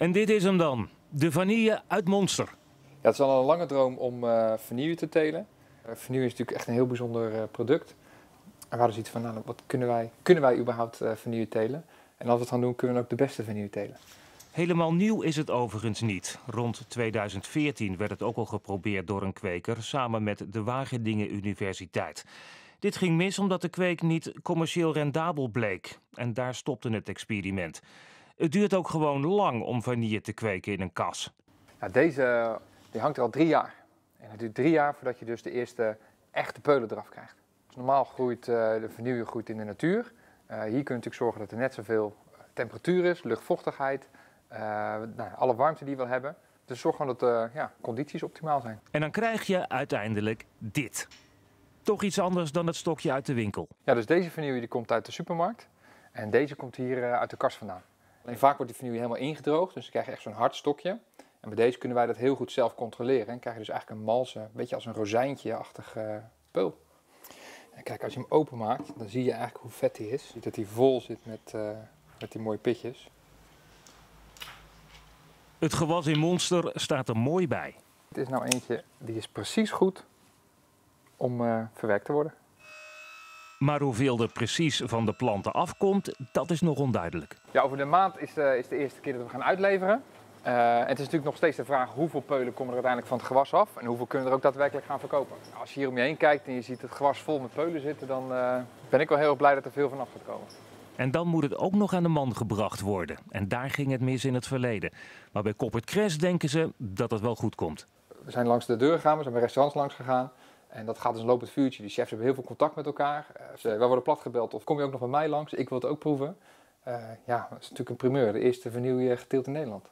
En dit is hem dan, de vanille uit Monster. Ja, het is al een lange droom om uh, vanille te telen. Uh, vanille is natuurlijk echt een heel bijzonder uh, product. En we hadden zoiets van, nou, wat kunnen wij, kunnen wij überhaupt vanille telen? En als we het gaan doen, kunnen we ook de beste vanille telen. Helemaal nieuw is het overigens niet. Rond 2014 werd het ook al geprobeerd door een kweker samen met de Wageningen Universiteit. Dit ging mis omdat de kweek niet commercieel rendabel bleek. En daar stopte het experiment. Het duurt ook gewoon lang om vanille te kweken in een kas. Nou, deze die hangt er al drie jaar. En het duurt drie jaar voordat je dus de eerste echte peulen eraf krijgt. Dus normaal groeit uh, de vanille groeit in de natuur. Uh, hier kun je natuurlijk zorgen dat er net zoveel temperatuur is, luchtvochtigheid, uh, nou, alle warmte die je wil hebben. Dus zorg gewoon dat de ja, condities optimaal zijn. En dan krijg je uiteindelijk dit. Toch iets anders dan het stokje uit de winkel. Ja, dus deze vanille die komt uit de supermarkt. En deze komt hier uit de kast vandaan. Alleen vaak wordt die vanille helemaal ingedroogd, dus dan krijg je echt zo'n hard stokje. En bij deze kunnen wij dat heel goed zelf controleren. En krijg je dus eigenlijk een malse, een beetje als een rozijntje-achtig uh, peul. En kijk, als je hem openmaakt, dan zie je eigenlijk hoe vet hij is. Je ziet dat hij vol zit met, uh, met die mooie pitjes. Het gewas in Monster staat er mooi bij. Het is nou eentje die is precies goed om uh, verwerkt te worden. Maar hoeveel er precies van de planten afkomt, dat is nog onduidelijk. Ja, over de maand is de, is de eerste keer dat we gaan uitleveren. Uh, het is natuurlijk nog steeds de vraag hoeveel peulen komen er uiteindelijk van het gewas af en hoeveel kunnen er ook daadwerkelijk gaan verkopen. Als je hier om je heen kijkt en je ziet het gewas vol met peulen zitten, dan uh, ben ik wel heel blij dat er veel van af gaat komen. En dan moet het ook nog aan de man gebracht worden. En daar ging het mis in het verleden. Maar bij Koppert Cres denken ze dat het wel goed komt. We zijn langs de deur gegaan, we zijn bij restaurants langs gegaan. En dat gaat dus een lopend vuurtje. Die chefs hebben heel veel contact met elkaar. Uh, wij worden platgebeld of kom je ook nog bij mij langs? Ik wil het ook proeven. ja, dat is natuurlijk een primeur. De eerste vanille geteeld in Nederland.